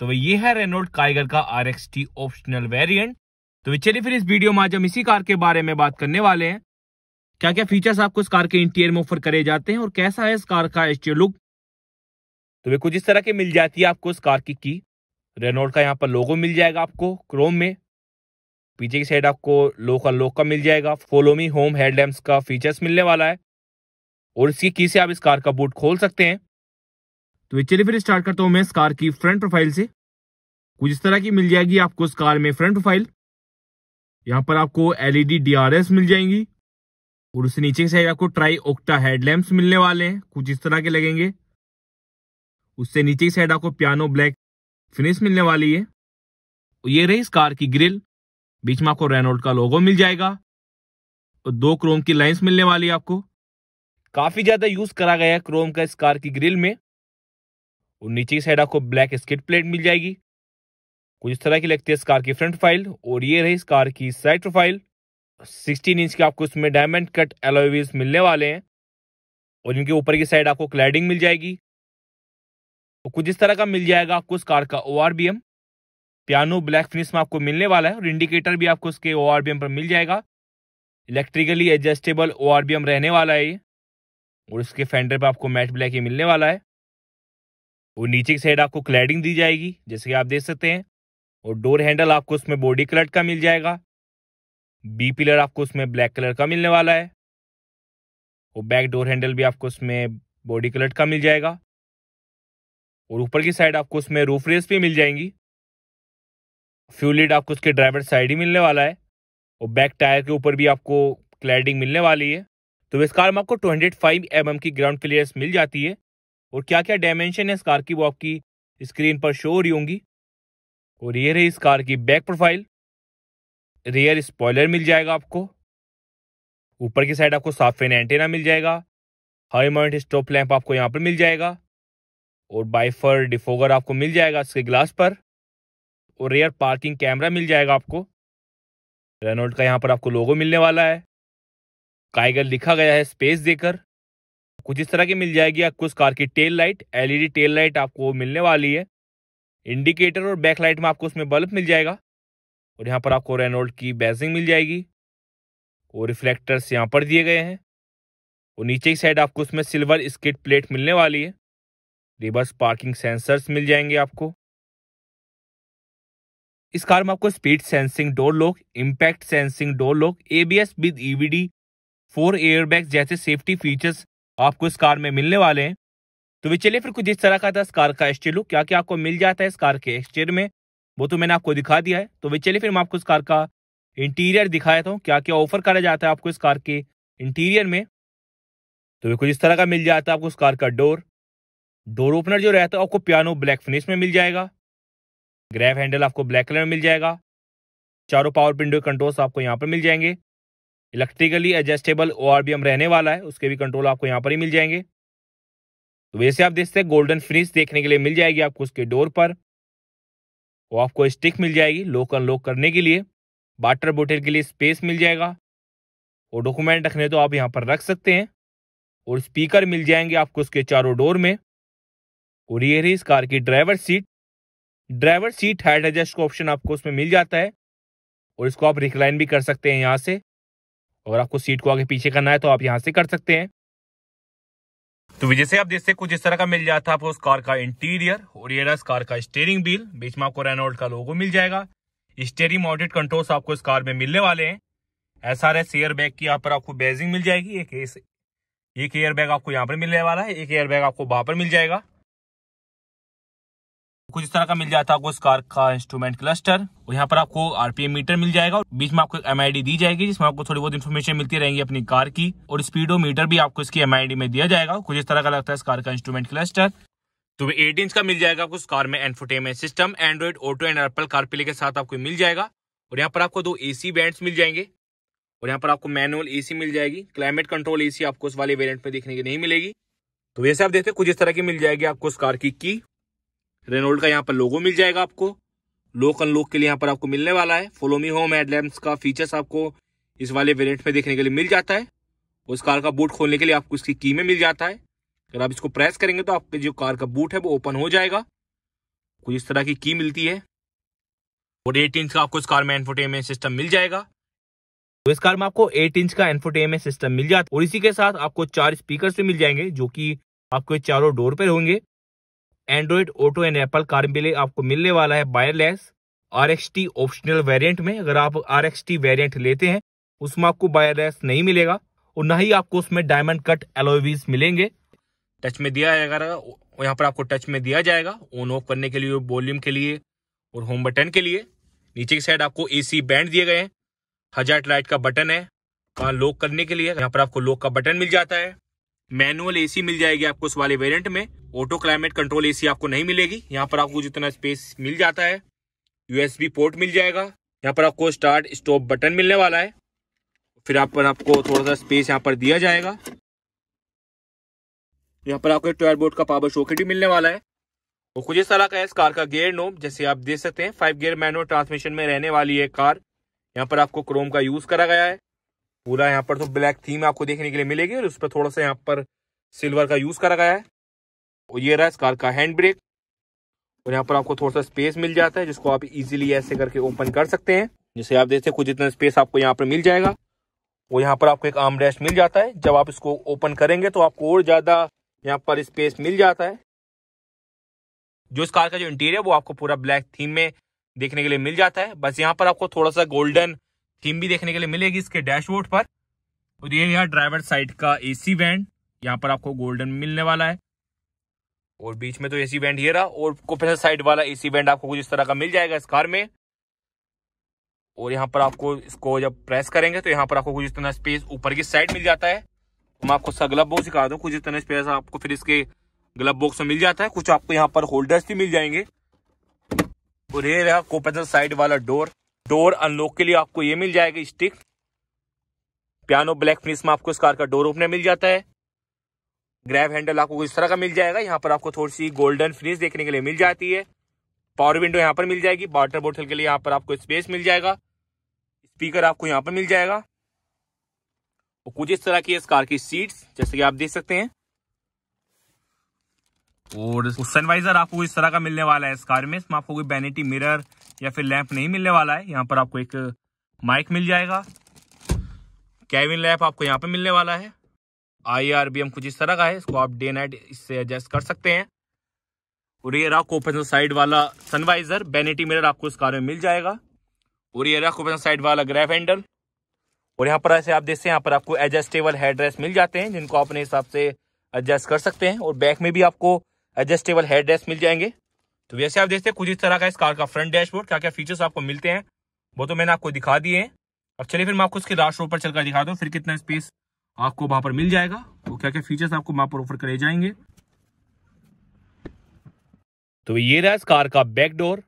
तो ये है रेनोल्ड काइगर का R X T optional variant तो चलिए फिर इस वीडियो में आज हम इसी कार के बारे में बात करने वाले हैं। क्या क्या फीचर्स आपको इस कार के इंटीरियर में ऑफ़र करे जाते हैं और कैसा है इस कार का एक्सटीरियर लुक तो वे कुछ इस तरह के मिल जाती है आपको इस कार की की। रेनोल्ड का यहाँ पर लोगो मिल जाएगा आपको क्रोम में। पीछे की साइड आपको लोकल लोक का मिल जाएगा। फोलोमी होम हेडलैम्प्स का फीचर्स मिलने वाला है। और इसकी की से आप इस कार का बूट खोल सकते हैं। तो चलिए फिर स्टार्ट करता हूँ मैं इस कार की फ्रंट प्रोफ़ाइल से। कुछ इस तरह की मिल जाएगी आपको इस कार में फ्रंट प्रोफ़ाइल यहाँ पर आपको एलईडी डीआरएस मिल जाएँगी। और उससे नीचे की साइड आपको ट्राई ओक्टा हेडलैम्प्स मिलने वाले हैं। कुछ इस तरह के लगेंगे। उससे नीचे की साइड आपको पियानो ब्लैक फिनिश मिलने वाली है। ये रही इस कार की ग्रिल बीच में आपको रेनोल्ड का लोगो मिल जाएगा। और दो क्रोम की लाइंस मिलने वाली है आपको। काफ़ी ज़्यादा यूज़ करा गया है क्रोम का इस कार की ग्रिल में। और नीचे की साइड आपको ब्लैक स्किट प्लेट मिल जाएगी। कुछ इस तरह की लगती है इस कार की फ्रंट फ़ाइल और ये रही इस कार की साइड प्रोफ़ाइल 16 इंच के आपको इसमें डायमंड कट एलोवीज मिलने वाले हैं और इनके ऊपर की साइड आपको क्लैडिंग मिल जाएगी। तो कुछ इस तरह का मिल जाएगा आपको इस कार का ओ पियानो ब्लैक फिनिश में आपको मिलने वाला है और इंडिकेटर भी आपको इसके ओ पर मिल जाएगा। इलेक्ट्रिकली एडजस्टेबल ओआरबीएम रहने वाला है ये और इसके फेंडर पर आपको मैट ब्लैक ही मिलने वाला है। और नीचे की साइड आपको क्लैडिंग दी जाएगी, जैसे कि आप देख सकते हैं। और डोर हैंडल आपको उसमें बॉडी कलर का मिल जाएगा। बी पिलर आपको उसमें ब्लैक कलर का मिलने वाला है। और बैक डोर हैंडल भी आपको उसमें बॉडी कलर का मिल जाएगा। और ऊपर की साइड आपको उसमें रूफ रेस भी मिल जाएँगी। फ्यूलिड आपको उसके ड्राइवर साइड ही मिलने वाला है। और बैक टायर के ऊपर भी आपको क्लैडिंग मिलने वाली है। तो इस कार में आपको 205 फाइव mm की ग्राउंड क्लियरेंस मिल जाती है। और क्या क्या डायमेंशन है इस कार की वो आपकी स्क्रीन पर शो हो रही होंगी? और ये रही इस कार की बैक प्रोफ़ाइल रियर स्पॉयलर मिल जाएगा आपको। ऊपर की साइड आपको साफेन एंटेना मिल जाएगा। हाई माउंट स्टॉप लैंप आपको यहाँ पर मिल जाएगा। और बाइफर डिफोगर आपको मिल जाएगा इसके ग्लास पर। और रेयर पार्किंग कैमरा मिल जाएगा आपको। रेनोल्ड का यहाँ पर आपको लोगो मिलने वाला है। काइगर लिखा गया है स्पेस देकर। कुछ इस तरह की मिल जाएगी आपको उस कार की tail light LED tail light आपको मिलने वाली है। इंडिकेटर और बैक लाइट में आपको उसमें बल्ब मिल जाएगा और यहाँ पर आपको रेनोल्ड की बैजिंग मिल जाएगी और रिफ्लेक्टर्स यहाँ पर दिए गए हैं और नीचे की साइड आपको उसमें सिल्वर स्किट प्लेट मिलने वाली है। रिवर्स पार्किंग सेंसर्स मिल जाएँगे आपको। इस कार में आपको speed sensing door lock impact sensing door lock ABS with EBD four airbags जैसे सेफ्टी फीचर्स आपको इस कार में मिलने वाले हैं। तो वे चलिए फिर कुछ इस तरह का था इस कार का एक्सटीरियर क्या क्या आपको मिल जाता है इस कार के एक्सटीरियर में? वो तो मैंने आपको दिखा दिया है। तो वे चलिए फिर मैं आपको इस कार का इंटीरियर दिखाया था क्या क्या ऑफ़र करा जाता है आपको इस कार के इंटीरियर में। तो वे कुछ इस तरह का मिल जाता है आपको इस कार का डोर डोर ओपनर जो रहता है आपको पियानो ब्लैक फिनिश में मिल जाएगा। ग्रैफ हैंडल आपको ब्लैक कलर में मिल जाएगा। चारों पावर विंडो कंट्रोल्स आपको यहाँ पर मिल जाएँगे। इलेक्ट्रिकली एडजस्टेबल ओ रहने वाला है, उसके भी कंट्रोल आपको यहाँ पर ही मिल जाएँगे। तो वैसे आप देखते हैं गोल्डन फिनिश देखने के लिए मिल जाएगी आपको उसके डोर पर। वो आपको स्टिक मिल जाएगी लोक अनलॉक करने के लिए। वाटर बोटल के लिए स्पेस मिल जाएगा। और डॉक्यूमेंट रखने तो आप यहाँ पर रख सकते हैं। और स्पीकर मिल जाएँगे आपको उसके चारों डोर में। और ये रही इस कार की driver seat driver seat head adjust का ऑप्शन आपको उसमें मिल जाता है। और इसको आप रिक्लाइन भी कर सकते हैं यहाँ से। अगर आपको सीट को आगे पीछे करना है तो आप यहाँ से कर सकते हैं। तो जैसे आप देखते कुछ इस तरह का मिल जाता है आपको उस कार का इंटीरियर और ये इस कार का स्टेयरिंग व्हील बीच में आपको रेनोल्ड का लोगो मिल जाएगा। स्टेयरिंग माउंटेड कंट्रोल्स आपको इस कार में मिलने वाले हैं। S R S air bag की यहाँ पर आपको बेजिंग मिल जाएगी। एक एयर बैग आपको यहाँ पर मिलने वाला है। एक एयर बैग आपको वहाँ पर मिल जाएगा। कुछ इस तरह का मिल जाता है आपको इस कार का इंस्ट्रूमेंट क्लस्टर और यहाँ पर आपको आरपीएम मीटर मिल जाएगा बीच में आपको एमआईडी दी जाएगी, जिसमें आपको थोड़ी बहुत इन्फॉर्मेशन मिलती रहेंगी अपनी कार की। और स्पीडो मीटर भी आपको इसकी एमआईडी में दिया जाएगा। कुछ इस तरह का लगता है इस कार का इंस्ट्रूमेंट क्लस्टर तो एट इंच का मिल जाएगा आपको इस कार में infotainment system Android auto and Apple CarPlay के साथ आपको मिल जाएगा। और यहाँ पर आपको दो एसी बैंड्स मिल जाएँगे। और यहाँ पर आपको मैनुअल एसी मिल जाएगी। क्लाइमेट कंट्रोल एसी आपको उस वाले वेरिएंट में देखने की नहीं मिलेगी। तो वैसे आप देखते कुछ इस तरह की मिल जाएगी आपको उस कार की की। रेनोल्ड का यहाँ पर लोगो मिल जाएगा आपको। लोक अनलॉक के लिए यहाँ पर आपको मिलने वाला है। फॉलोमी होम हेडलैम्प्स का फीचर्स आपको इस वाले वेरियंट में देखने के लिए मिल जाता है। उस कार का बूट खोलने के लिए आपको इसकी की में मिल जाता है। अगर आप इसको प्रेस करेंगे तो आपके जो कार का बूट है वो ओपन हो जाएगा। कुछ इस तरह की की मिलती है। और एट इंच का आपको इस कार में एनफोटेनमेंट सिस्टम मिल जाएगा। तो इस कार में आपको एट इंच का एनफोटेनमेंट सिस्टम मिल जाता है। और इसी के साथ आपको चार स्पीकर भी मिल जाएँगे, जो कि आपके चारों डोर पर होंगे। Android auto and Apple car मिले आपको मिलने वाला है wireless R X T optional variant में। अगर आप आर एक्स टी वेरियंट लेते हैं, उसमें आपको वायरलेस नहीं मिलेगा और ना ही आपको उसमें डायमंड कट एलोवीज मिलेंगे। टच में दिया जाएगा यहाँ पर आपको टच में दिया जाएगा। ऑन ऑफ़ करने के लिए वॉल्यूम के लिए और होम बटन के लिए। नीचे की साइड आपको एसी बैंड दिए गए हैं। हज़ार लाइट का बटन है। लॉक करने के लिए, यहाँ पर आपको लॉक का बटन मिल जाता है। मैनुअल एसी मिल जाएगी आपको उस वाले वेरिएंट में। ऑटो क्लाइमेट कंट्रोल एसी आपको नहीं मिलेगी। यहाँ पर आपको जितना स्पेस मिल जाता है यूएसबी पोर्ट मिल जाएगा। यहाँ पर आपको स्टार्ट स्टॉप बटन मिलने वाला है। फिर आप पर आपको थोड़ा सा स्पेस यहाँ पर दिया जाएगा। यहाँ पर आपको ट्वेल्व बोर्ड का पावर शॉकेट भी मिलने वाला है। और कुछ इस तरह का है, इस कार का गेयर नोब जैसे आप देख सकते हैं फाइव गियर मैनुअल ट्रांसमिशन में रहने वाली है कार। यहाँ पर आपको क्रोम का यूज़ करा गया है। पूरा यहाँ पर तो ब्लैक थीम आपको देखने के लिए मिलेगी और उस पर थोड़ा सा यहाँ पर सिल्वर का यूज़ करा गया है। और ये रहा इस कार का हैंड ब्रेक और यहाँ पर आपको थोड़ा सा स्पेस मिल जाता है, जिसको आप इजीली ऐसे करके ओपन कर सकते हैं। जैसे आप देखते हैं, कुछ इतना स्पेस आपको यहाँ पर मिल जाएगा। और यहाँ पर आपको एक आर्म रेस्ट मिल जाता है। जब आप इसको ओपन करेंगे तो आपको और ज़्यादा यहाँ पर स्पेस मिल जाता है। जो इस कार का जो इंटीरियर वो आपको पूरा ब्लैक थीम में देखने के लिए मिल जाता है। बस यहाँ पर आपको थोड़ा सा गोल्डन थीम भी देखने के लिए मिलेगी इसके डैशबोर्ड पर। और ये यहाँ ड्राइवर साइड का एसी वैंड यहाँ पर आपको गोल्डन मिलने वाला है। और बीच में तो एसी बैंड ये रहा, और कोपेसर साइड वाला एसी बैंड आपको कुछ इस तरह का मिल जाएगा इस कार में। और यहाँ पर आपको इसको जब प्रेस करेंगे तो यहाँ पर आपको कुछ इस तरह स्पेस ऊपर की साइड मिल जाता है। तो मैं आपको ग्लब बॉक्स दिखा दूँ, कुछ इस तरह स्पेस आपको फिर इसके ग्लब बॉक्स में मिल जाता है। कुछ आपको यहाँ पर होल्डर्स भी मिल जाएँगे। और ये रहा कोपेसर साइड वाला डोर। डोर अनलॉक के लिए आपको ये मिल जाएगा स्टिक। पियानो ब्लैक फिनिश में आपको इस कार का डोर ओपनर मिल जाता है। ग्रैब हैंडल आपको इस तरह का मिल जाएगा। यहाँ पर आपको थोड़ी सी गोल्डन फिनिश देखने के लिए मिल जाती है। पावर विंडो यहाँ पर मिल जाएगी। वाटर बोतल के लिए यहाँ पर आपको स्पेस मिल जाएगा। स्पीकर आपको यहाँ पर मिल जाएगा। और कुछ इस तरह की इस कार की सीट्स, जैसे कि आप देख सकते हैं। और सनवाइजर आपको इस तरह का मिलने वाला है इस कार में। इसमें आपको कोई बैनिटी मिरर या फिर लैंप नहीं मिलने वाला है। यहाँ पर आपको एक माइक मिल जाएगा। कैबिन लैंप आपको यहाँ पे मिलने वाला है। आई आर बी एम कुछ इस तरह का है। इसको आप डे नाइट इससे एडजस्ट कर सकते हैं। और ये रहा कोपेन साइड वाला सनवाइजर बेनिटी मिरर आपको इस कार में मिल जाएगा। और ये रहा कोपेन साइड वाला ग्रैफ हैंडल और यहाँ पर ऐसे आप देखते हैं, यहाँ पर आपको एडजस्टेबल हेड मिल जाते हैं, जिनको अपने हिसाब से एडजस्ट कर सकते हैं। और बैक में भी आपको एडजस्टेबल हेड रेस्ट मिल जाएँगे। तो वैसे आप देखते हैं, कुछ इस तरह का इस कार का फ्रंट डैशबोर्ड क्या क्या फीचर्स आपको मिलते हैं, वो तो मैंने आपको दिखा दिए हैं। अब चलिए फिर मैं आपको उसके लास्ट रो पर चलकर दिखा दूँ, फिर कितना स्पेस आपको वहाँ पर मिल जाएगा तो क्या क्या फीचर्स आपको वहाँ पर ऑफ़र करे जाएँगे। तो ये रहा इस कार का बैक डोर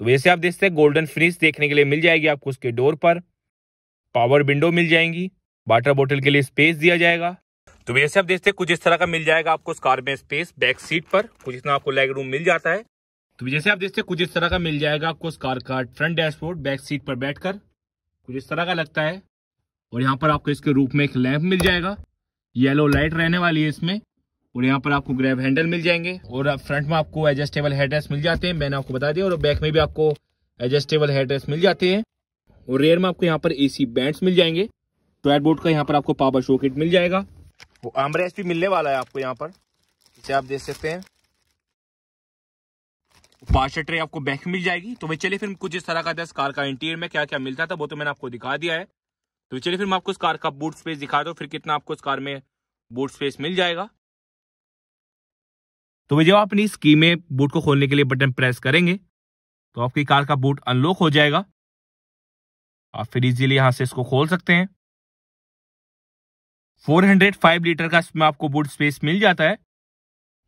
तो वैसे आप देखते हैं गोल्डन फिनिश देखने के लिए मिल जाएगी आपको उसके डोर पर। पावर विंडो मिल जाएँगी। वाटर बोतल के लिए स्पेस दिया जाएगा। तो वैसे आप देखते कुछ इस तरह का मिल जाएगा आपको उस कार में स्पेस बैक सीट पर। कुछ इतना आपको लेग रूम मिल जाता है। तो जैसे आप देखते हैं, कुछ इस तरह का मिल जाएगा आपको उस कार का फ्रंट डैशबोर्ड बैक सीट पर बैठकर। कुछ इस तरह का लगता है। और यहाँ पर आपको इसके रूप में एक लैंप मिल जाएगा। येलो लाइट रहने वाली है इसमें। और यहाँ पर आपको ग्रैब हैंडल मिल जाएँगे। और फ्रंट में आपको एडजस्टेबल हेडरेस्ट मिल जाते हैं, मैंने आपको बता दिया। और बैक में भी आपको एडजस्टेबल हेडरेस्ट मिल जाते हैं। और रेयर में आपको यहाँ पर एसी बैंड्स मिल जाएँगे। ट्वेल्व बोर्ड का यहाँ पर आपको पावर शोकेट मिल जाएगा। वो आमरेस्ट भी मिलने वाला है आपको यहाँ पर। इसे आप देख सकते हैं। पार्शल ट्रे आपको बैक मिल जाएगी। तो भाई चलिए फिर कुछ इस तरह का दस कार का इंटीरियर में क्या क्या मिलता था, वो तो मैंने आपको दिखा दिया है। तो चलिए फिर मैं आपको इस कार का बूट स्पेस दिखा दो, फिर कितना आपको इस कार में बूट स्पेस मिल जाएगा। तो भाई जब आप अपनी स्कीम में बूट को खोलने के लिए बटन प्रेस करेंगे तो आपकी कार का बूट अनलॉक हो जाएगा। आप फिर इजीली यहाँ से इसको खोल सकते हैं। 405 लीटर का इसमें आपको बूट स्पेस मिल जाता है।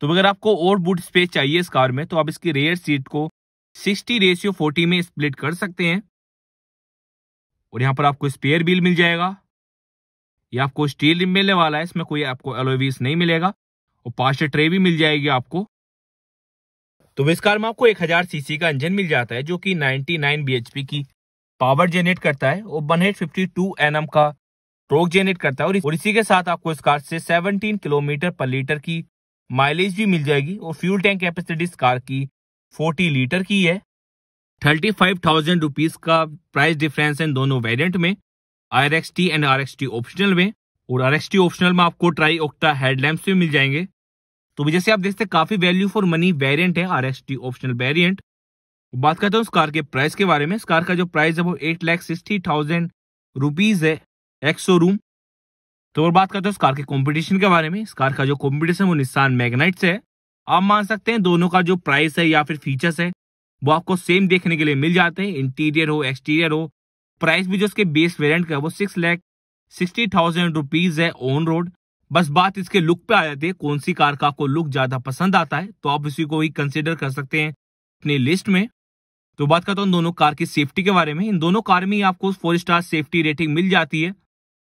तो अगर आपको और बूट स्पेस चाहिए इस कार में तो आप इसकी रेयर सीट को 60 रेशियो 40 में स्प्लिट कर सकते हैं। और यहाँ पर आपको स्पेयर व्हील मिल जाएगा। ये आपको स्टील रिम मिलने वाला है, इसमें कोई आपको एलोवीस नहीं मिलेगा। और पाँच ट्रे भी मिल जाएगी आपको। तो इस कार में आपको 1000 सीसी का इंजन मिल जाता है, जो कि 99 बीएचपी की पावर जनरेट करता है। और 152 एनएम का टोक जनरेट करता है और इसी के साथ आपको इस कार से 17 किलोमीटर पर लीटर की माइलेज भी मिल जाएगी और फ्यूल टैंक कैपेसिटी इस कार की फोर्टी लीटर की है थर्टी फाइव थाउज़ेंड रुपीज़ का प्राइस डिफरेंस है दोनों वेरिएंट में R X T and R X T optional में और आर एक्स टी ऑप्शनल में आपको ट्राई ओक्टा हेडलैम्प भी मिल जाएँगे तो जैसे आप देखते हैं काफ़ी वैल्यू फॉर मनी वेरिएंट है R X T optional variant बात करते हैं उस कार के प्राइस के बारे में इस कार का जो प्राइस है वो eight lakh sixty thousand rupees है एक्सो रूम तो और बात करते हैं उस कार के कंपटीशन के बारे में। इस कार का जो कंपटीशन वो निशान मैगनाइट से है। आप मान सकते हैं दोनों का जो प्राइस है या फिर फीचर्स है, वो आपको सेम देखने के लिए मिल जाते हैं। इंटीरियर हो एक्सटीरियर हो। प्राइस भी जो उसके बेस वेरिएंट का है, वो six lakh sixty thousand rupees है ऑन रोड बस बात इसके लुक पे आ जाती है, कौन सी कार का आपको लुक ज़्यादा पसंद आता है। तो आप इसी को ही कंसिडर कर सकते हैं अपनी लिस्ट में। तो बात करता हूँ दोनों कार की सेफ्टी के बारे में। इन दोनों कार में ही आपको फोर स्टार सेफ्टी रेटिंग मिल जाती है।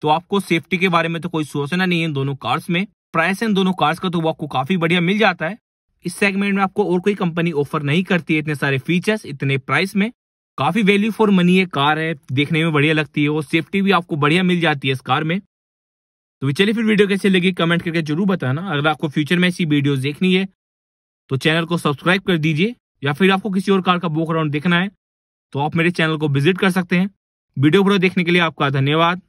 तो आपको सेफ्टी के बारे में तो कोई सोचना नहीं है इन दोनों कार्स में। प्राइस इन दोनों कार्स का तो वो आपको काफ़ी बढ़िया मिल जाता है। इस सेगमेंट में आपको और कोई कंपनी ऑफ़र नहीं करती है इतने सारे फीचर्स इतने प्राइस में। काफ़ी वैल्यू फॉर मनी है कार है, देखने में बढ़िया लगती है और सेफ्टी भी आपको बढ़िया मिल जाती है इस कार में। तो चलिए फिर वीडियो कैसे लगी कमेंट करके ज़रूर बताना। अगर आपको फ्यूचर में ऐसी वीडियो देखनी है तो चैनल को सब्सक्राइब कर दीजिए या फिर आपको किसी और कार का बैकग्राउंड देखना है तो आप मेरे चैनल को विज़िट कर सकते हैं। वीडियो पूरा देखने के लिए आपका धन्यवाद।